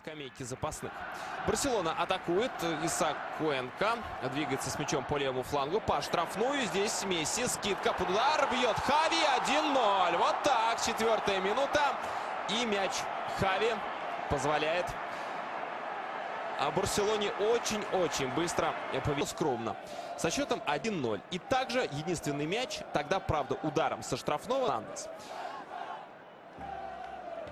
скамейки запасных. Барселона атакует. Исаак Куэнка двигается с мячом по левому флангу. По штрафную. Здесь Месси. Скидка под удар. Бьет Хави. 1-0. Вот так. Четвертая минута. И мяч Хави позволяет а Барселоне очень-очень быстро повел скромно. Со счетом 1-0. И также единственный мяч, тогда, правда, ударом со штрафного Нандес.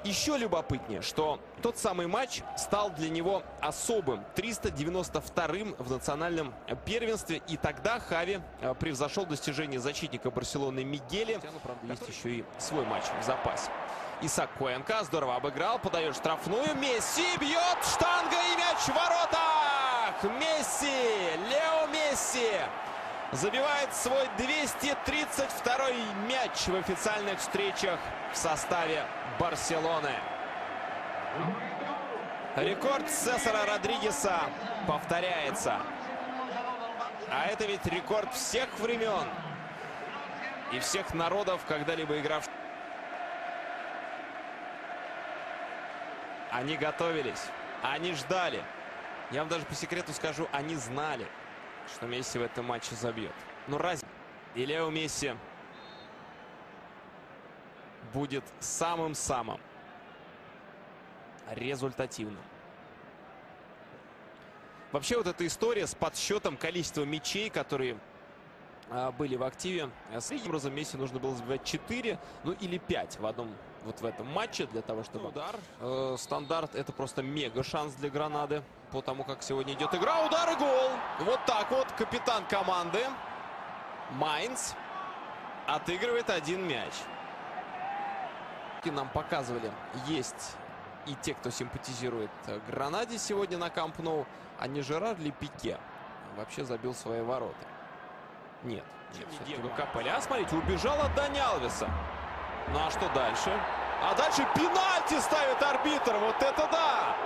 Еще любопытнее, что тот самый матч стал для него особым, 392-м в национальном первенстве. И тогда Хави э, превзошел достижение защитника Барселоны Мигеля. Ну, правда, есть еще и свой матч в запасе. Исаак Куэнка здорово обыграл, подает штрафную. Месси бьет, штанга и мяч в воротах! Месси, Лео Месси забивает свой 232-й мяч в официальных встречах в составе Барселоны. Рекорд Цесара Родригеса повторяется. А это ведь рекорд всех времен и всех народов, когда-либо игравших. Они готовились, они ждали. Я вам даже по секрету скажу, они знали, что Месси в этом матче забьет. Но разве и Лео Месси будет самым-самым результативным. Вообще вот эта история с подсчетом количества мячей, которые а, были в активе. С таким образом Месси нужно было забивать 4, ну или 5 в одном вот в этом матче для того, чтобы удар. Э, стандарт это просто мега шанс для Гранады по тому, как сегодня идет игра. Удар и гол. Вот так вот капитан команды Майнц отыгрывает один мяч. Нам показывали, есть и те, кто симпатизирует Гранаде сегодня на Камп Ноу, а не Жерар ли Пике вообще забил свои ворота. Нет, нет, Диего Капелли. А смотрите, убежал от Дани Алвеса. Ну а что дальше? А дальше пенальти ставит арбитр. Вот это да!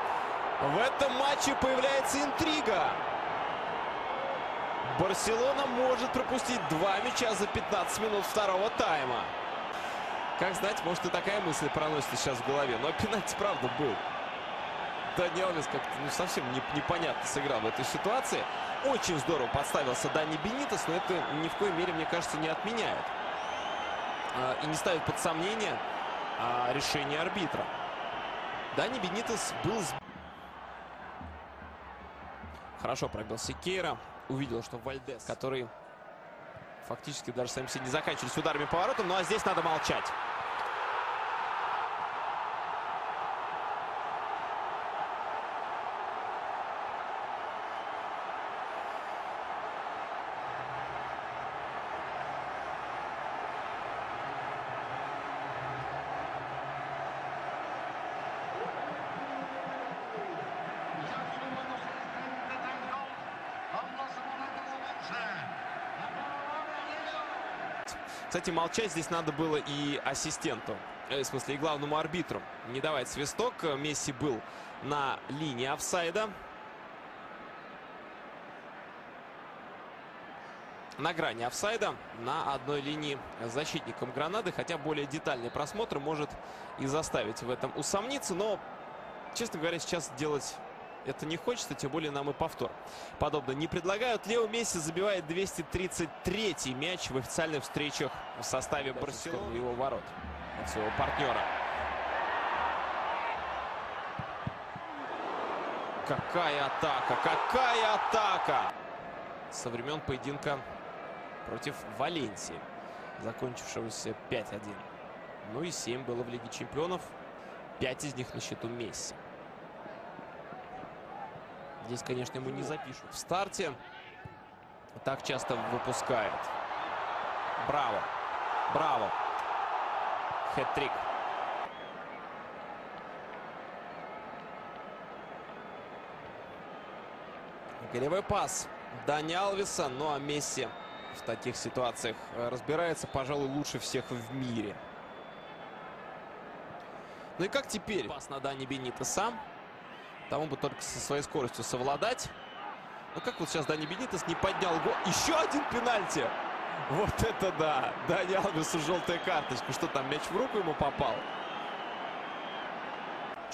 В этом матче появляется интрига. Барселона может пропустить два мяча за 15 минут второго тайма. Как знать, может и такая мысль проносится сейчас в голове. Но пенальти правда был. Дани как-то ну, совсем не, непонятно сыграл в этой ситуации. Очень здорово подставился Дани Бенитес, но это ни в коей мере, мне кажется, не отменяет. А, и не ставит под сомнение а, решение арбитра. Дани Бенитес был... Хорошо пробил Секейра. Увидел, что Вальдес, который фактически даже сами себе не заканчивались ударами по воротам. Ну а здесь надо молчать. Кстати, молчать здесь надо было и ассистенту, э, в смысле и главному арбитру. Не давать свисток. Месси был на линии офсайда. на грани офсайда на одной линии с защитником Гранады. Хотя более детальный просмотр может и заставить в этом усомниться. Но, честно говоря, сейчас делать это не хочется, тем более нам и повтор. Подобно не предлагают. Лео Месси забивает 233-й мяч в официальных встречах в составе Барселоны. Его ворот от своего партнера. Какая атака! Какая атака! Со времен поединка против Валенсии, закончившегося 5-1. Ну и 7 было в Лиге Чемпионов. 5 из них на счету Месси. Здесь, конечно, ему не запишут. В старте так часто выпускает. Браво. Браво. Хэт-трик. Голевой пас Дани Алвиса. Ну а Месси в таких ситуациях разбирается, пожалуй, лучше всех в мире. Ну и как теперь? Пас на Дани Бенитеса. Тому бы только со своей скоростью совладать. Ну как вот сейчас Дани Бенитес не поднял гол. Еще один пенальти. Вот это да. Дани Алвесу желтая карточка. Что там, мяч в руку ему попал?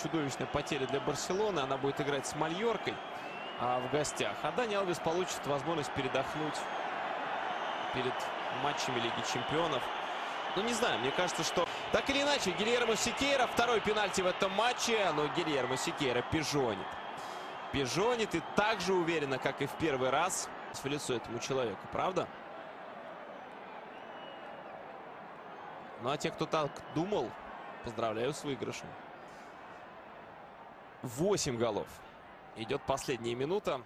чудовищная потеря для Барселоны. Она будет играть с Мальоркой а, в гостях. А Дани Алвес получит возможность передохнуть перед матчами Лиги Чемпионов. Ну, не знаю, мне кажется, что... Так или иначе, Гильермо Сикейра, второй пенальти в этом матче, но Гильермо Сикейра пижонит. Пижонит и так же уверенно, как и в первый раз, в лицо этому человеку, правда? Ну, а те, кто так думал, поздравляю с выигрышем. 8 голов. Идет последняя минута.